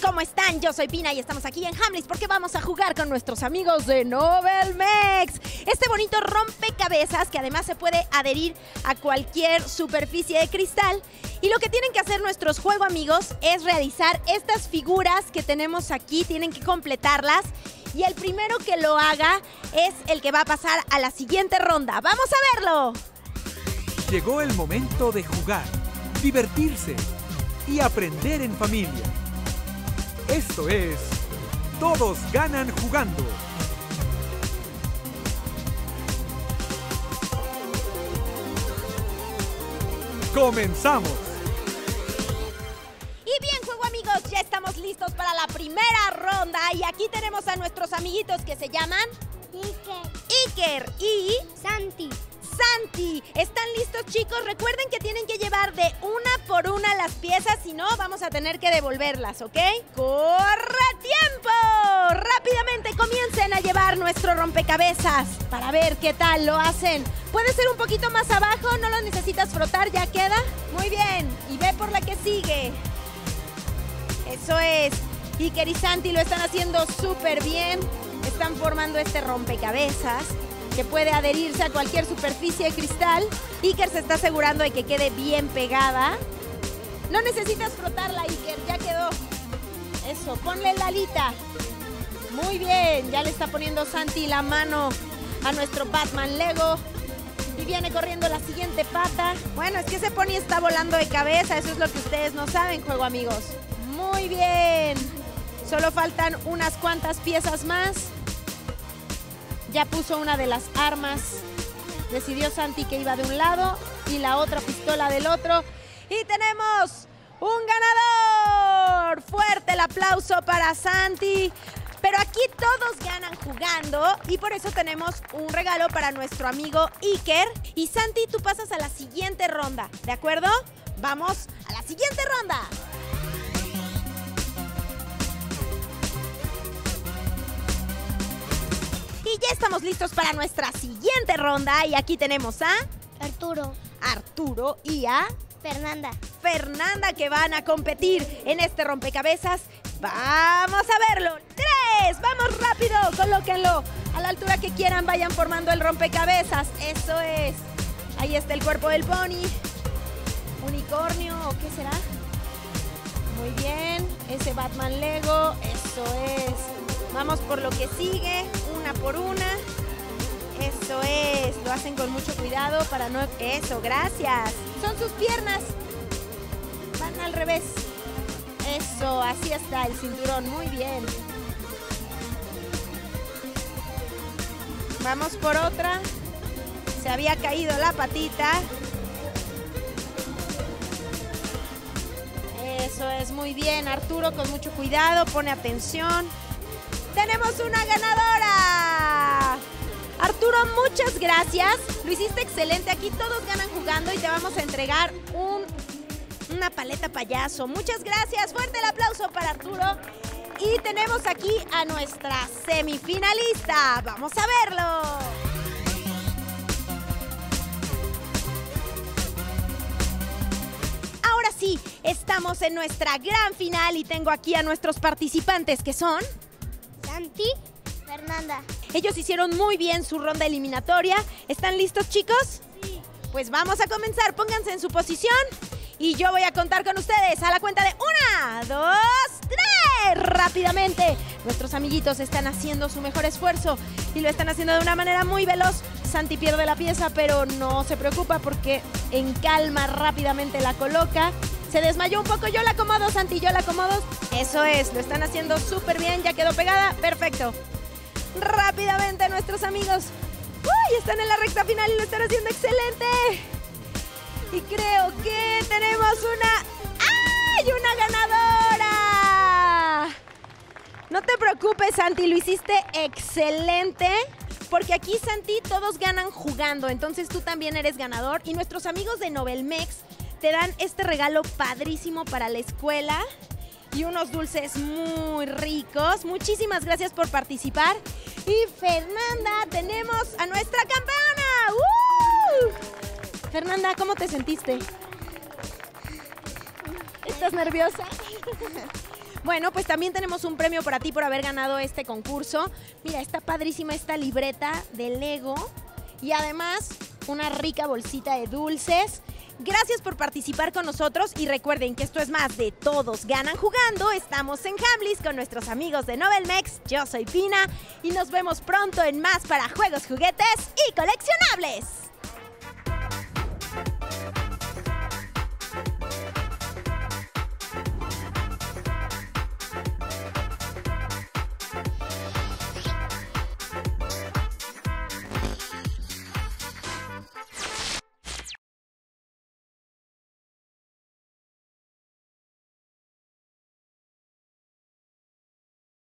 ¿cómo están? Yo soy Pina y estamos aquí en Hamlis porque vamos a jugar con nuestros amigos de Novelmex. Este bonito rompecabezas que además se puede adherir a cualquier superficie de cristal. Y lo que tienen que hacer nuestros juego amigos es realizar estas figuras que tenemos aquí, tienen que completarlas. Y el primero que lo haga es el que va a pasar a la siguiente ronda. ¡Vamos a verlo! Llegó el momento de jugar, divertirse y aprender en familia. Esto es Todos ganan jugando. ¡Comenzamos! Y bien, juego amigos, ya estamos listos para la primera ronda. Y aquí tenemos a nuestros amiguitos que se llaman Iker, Iker y Santi, Santi. ¿Están listos, chicos? Recuerden que tienen que llevar de una por una las piezas, si no, vamos a tener que devolverlas, ¿ok? ¡Corre tiempo! Rápidamente comiencen a llevar nuestro rompecabezas para ver qué tal lo hacen. Puede ser un poquito más abajo, no lo necesitas frotar, ya queda. Muy bien, y ve por la que sigue. Eso es. Iker y Santi lo están haciendo súper bien. Están formando este rompecabezas que puede adherirse a cualquier superficie de cristal. Iker se está asegurando de que quede bien pegada. No necesitas frotarla, Iker, ya quedó. Eso, ponle la alita. Muy bien, ya le está poniendo Santi la mano a nuestro Batman Lego. Y viene corriendo la siguiente pata. Bueno, es que ese pony está volando de cabeza, eso es lo que ustedes no saben, juego amigos. Muy bien. Solo faltan unas cuantas piezas más. Ya puso una de las armas. Decidió Santi que iba de un lado y la otra pistola del otro. Y tenemos un ganador. Fuerte el aplauso para Santi. Pero aquí todos ganan jugando y por eso tenemos un regalo para nuestro amigo Iker. Y Santi, tú pasas a la siguiente ronda, ¿de acuerdo? Vamos a la siguiente ronda. Y ya estamos listos para nuestra siguiente ronda. Y aquí tenemos a Arturo, Arturo y a Fernanda, Fernanda que van a competir en este rompecabezas. Vamos a verlo. Tres, vamos rápido, colóquenlo a la altura que quieran, vayan formando el rompecabezas. Eso es. Ahí está el cuerpo del pony. Unicornio o qué será. Muy bien, ese Batman Lego, eso es. Vamos por lo que sigue, una por una. Eso es, lo hacen con mucho cuidado para no... Eso, gracias. Son sus piernas. Van al revés. Eso, así está el cinturón, muy bien. Vamos por otra. Se había caído la patita. Eso es muy bien, Arturo, con mucho cuidado, pone atención. ¡Tenemos una ganadora! Arturo, muchas gracias. Lo hiciste excelente. Aquí todos ganan jugando y te vamos a entregar un, una paleta payaso. Muchas gracias. Fuerte el aplauso para Arturo. Y tenemos aquí a nuestra semifinalista. Vamos a verlo. Ahora sí, estamos en nuestra gran final y tengo aquí a nuestros participantes que son... Santi, Fernanda. Ellos hicieron muy bien su ronda eliminatoria. ¿Están listos, chicos? Sí. Pues vamos a comenzar. Pónganse en su posición y yo voy a contar con ustedes a la cuenta de una, dos, tres. Rápidamente. Nuestros amiguitos están haciendo su mejor esfuerzo y lo están haciendo de una manera muy veloz. Santi pierde la pieza, pero no se preocupa porque en calma rápidamente la coloca. Se desmayó un poco, yo la acomodo, Santi, yo la acomodo. Eso es, lo están haciendo súper bien, ya quedó pegada, perfecto. Rápidamente nuestros amigos. ¡Uy! Están en la recta final y lo están haciendo excelente. Y creo que tenemos una... ¡Ay! ¡Una ganadora! No te preocupes, Santi, lo hiciste excelente. Porque aquí, Santi, todos ganan jugando. Entonces tú también eres ganador. Y nuestros amigos de Novelmex te dan este regalo padrísimo para la escuela y unos dulces muy ricos. Muchísimas gracias por participar. Y Fernanda, tenemos a nuestra campeona. ¡Uh! Fernanda, ¿cómo te sentiste? ¿Estás nerviosa? Bueno, pues también tenemos un premio para ti por haber ganado este concurso. Mira, está padrísima esta libreta de Lego y además una rica bolsita de dulces. Gracias por participar con nosotros y recuerden que esto es más de Todos Ganan Jugando. Estamos en Hamlis con nuestros amigos de Novelmex. Yo soy Pina y nos vemos pronto en más para juegos, juguetes y coleccionables.